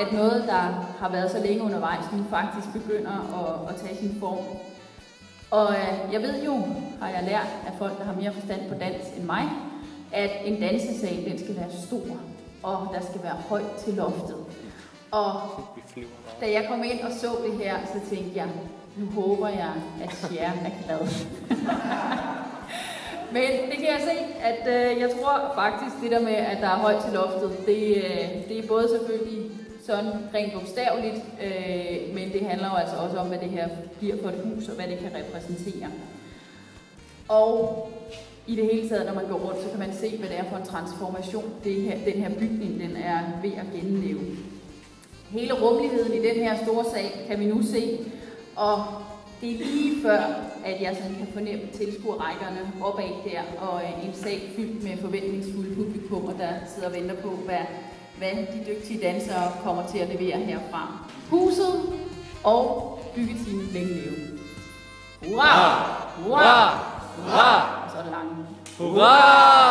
at noget, der har været så længe undervejs, nu faktisk begynder at, at tage sin form. Og øh, jeg ved jo, har jeg lært af folk, der har mere forstand på dans end mig, at en dansesal, den skal være stor, og der skal være højt til loftet. Og da jeg kom ind og så det her, så tænkte jeg, nu håber jeg, at Cher er glad. Men det kan jeg se, at øh, jeg tror faktisk, det der med, at der er højt til loftet, det, øh, det er både selvfølgelig sådan rent bogstaveligt, øh, men det handler jo altså også om, hvad det her bliver for et hus, og hvad det kan repræsentere. Og i det hele taget, når man går rundt, så kan man se, hvad det er for en transformation, det her, den her bygning den er ved at genleve. Hele rummeligheden i den her store sal kan vi nu se, og det er lige før, at jeg sådan kan fornemme tilskuerrækkerne opad der, og en sal fyldt med forventningsfulde publikummer, der sidder og venter på, hvad, hvad de dygtige dansere kommer til at levere herfra. Huset og byggeteamet længe leve. Hurra! Hurra! Hurra! Og så er det lange. Hurra!